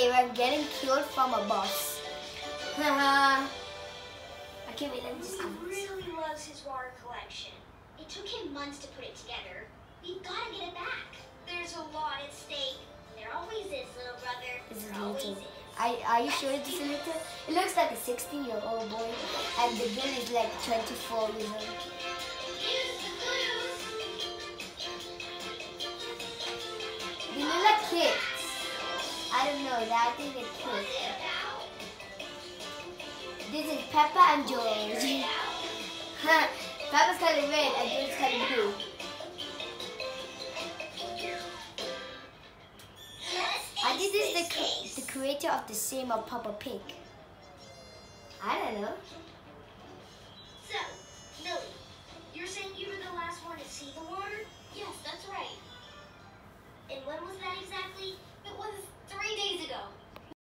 Aaron getting killed from a bus. I can't wait, let me just He really loves his water collection. It took him months to put it together. We've got to get it back. There's a lot at stake. There always is, little brother. Is always little. is. I, are you sure it's little? It looks like a 16 year old boy, and the girl is like 24 years old. They look like kids. This is Peppa and George. Peppa's color red and George's color blue. Think this is the, the creator of the same of Peppa Pig. I don't know. So, Millie, you're saying you were the last one to see the water? Yes, that's right. And when was that exactly? It was